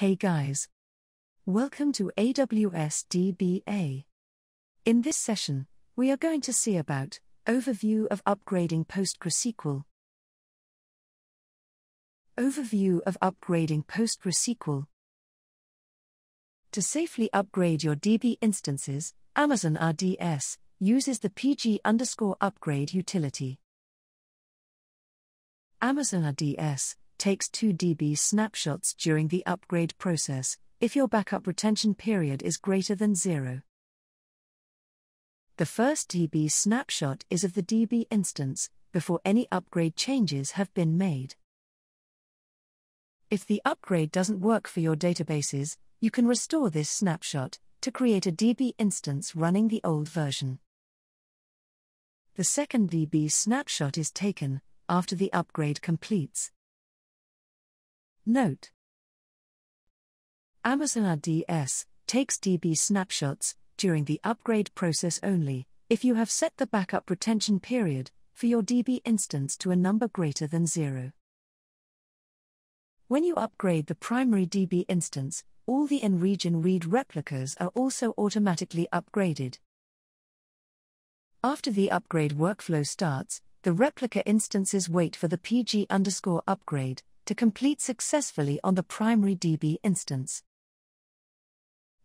Hey guys. Welcome to AWS DBA. In this session, we are going to see about overview of upgrading PostgreSQL. Overview of upgrading PostgreSQL. To safely upgrade your DB instances, Amazon RDS uses the PG underscore upgrade utility. Amazon RDS takes 2 DB snapshots during the upgrade process if your backup retention period is greater than 0. The first DB snapshot is of the DB instance before any upgrade changes have been made. If the upgrade doesn't work for your databases, you can restore this snapshot to create a DB instance running the old version. The second DB snapshot is taken after the upgrade completes. Note Amazon RDS takes DB snapshots during the upgrade process only if you have set the backup retention period for your DB instance to a number greater than 0. When you upgrade the primary DB instance, all the in region read replicas are also automatically upgraded. After the upgrade workflow starts, the replica instances wait for the PG underscore upgrade to complete successfully on the primary DB instance.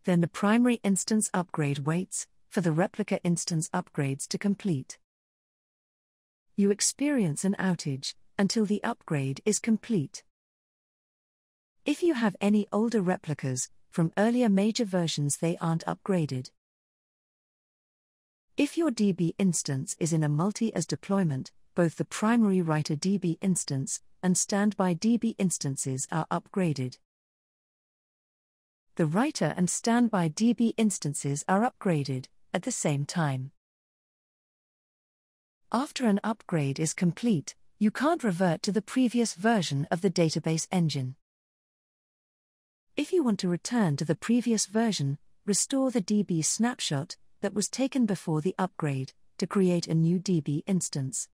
Then the primary instance upgrade waits for the replica instance upgrades to complete. You experience an outage until the upgrade is complete. If you have any older replicas from earlier major versions, they aren't upgraded. If your DB instance is in a multi-AZ deployment, both the primary writer DB instance and standby DB instances are upgraded the writer and standby DB instances are upgraded at the same time. After an upgrade is complete, you can't revert to the previous version of the database engine. If you want to return to the previous version, restore the DB snapshot that was taken before the upgrade to create a new DB instance.